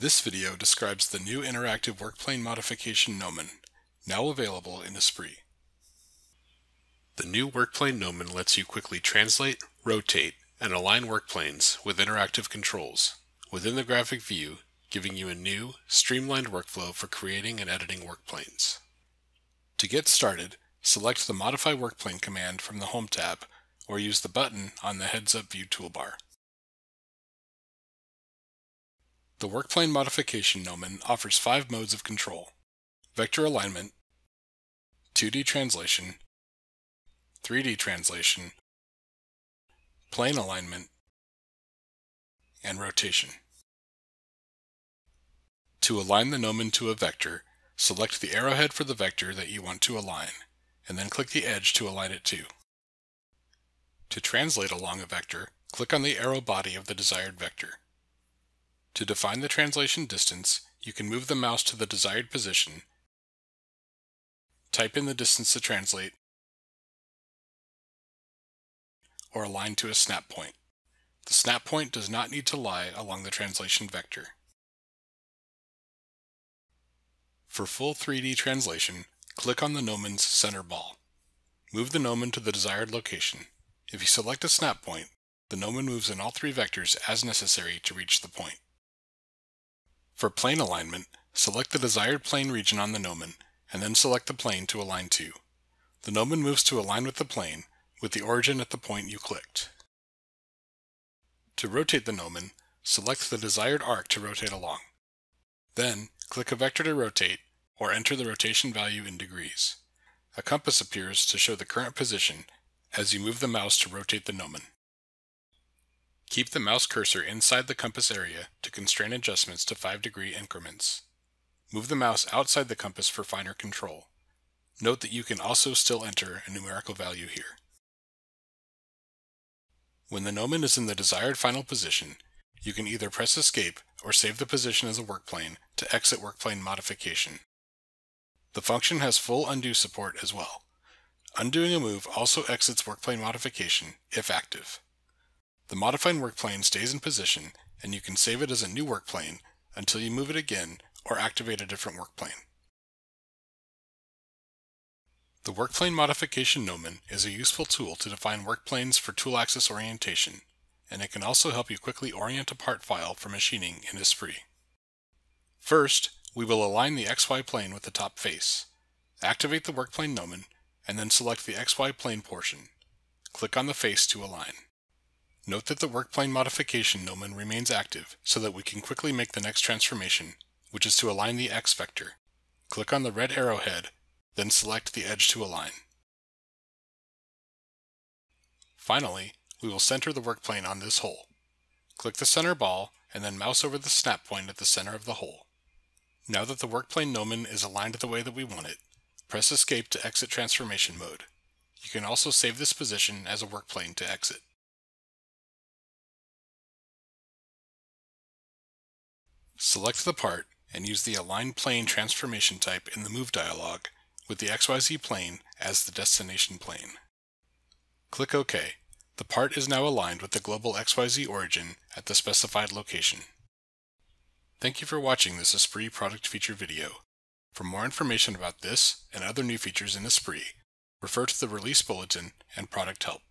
This video describes the new interactive workplane modification Gnomon, now available in Esprit. The new workplane Gnomon lets you quickly translate, rotate, and align workplanes with interactive controls within the graphic view, giving you a new, streamlined workflow for creating and editing workplanes. To get started, select the Modify Workplane command from the Home tab, or use the button on the Heads Up View toolbar. The Workplane Modification Gnomon offers five modes of control. Vector Alignment, 2D Translation, 3D Translation, Plane Alignment, and Rotation. To align the gnomon to a vector, select the arrowhead for the vector that you want to align, and then click the edge to align it to. To translate along a vector, click on the arrow body of the desired vector. To define the translation distance, you can move the mouse to the desired position, type in the distance to translate, or align to a snap point. The snap point does not need to lie along the translation vector. For full 3D translation, click on the gnomon's center ball. Move the gnomon to the desired location. If you select a snap point, the gnomon moves in all three vectors as necessary to reach the point. For plane alignment, select the desired plane region on the gnomon, and then select the plane to align to. The gnomon moves to align with the plane, with the origin at the point you clicked. To rotate the gnomon, select the desired arc to rotate along. Then, click a vector to rotate, or enter the rotation value in degrees. A compass appears to show the current position as you move the mouse to rotate the gnomon. Keep the mouse cursor inside the compass area to constrain adjustments to 5 degree increments. Move the mouse outside the compass for finer control. Note that you can also still enter a numerical value here. When the gnomon is in the desired final position, you can either press escape or save the position as a workplane to exit workplane modification. The function has full undo support as well. Undoing a move also exits workplane modification if active. The modified workplane stays in position and you can save it as a new workplane until you move it again or activate a different workplane. The Workplane Modification Gnomon is a useful tool to define workplanes for tool axis orientation, and it can also help you quickly orient a part file for machining in Esprit. First, we will align the XY plane with the top face. Activate the Workplane Gnomon, and then select the XY plane portion. Click on the face to align. Note that the Workplane Modification Gnomon remains active so that we can quickly make the next transformation, which is to align the X vector. Click on the red arrowhead then select the edge to align. Finally, we will center the workplane on this hole. Click the center ball and then mouse over the snap point at the center of the hole. Now that the workplane gnomon is aligned the way that we want it, press escape to exit transformation mode. You can also save this position as a workplane to exit. Select the part and use the Align Plane transformation type in the Move dialog with the XYZ plane as the destination plane. Click OK. The part is now aligned with the global XYZ origin at the specified location. Thank you for watching this Esprit product feature video. For more information about this and other new features in Esprit, refer to the release bulletin and product help.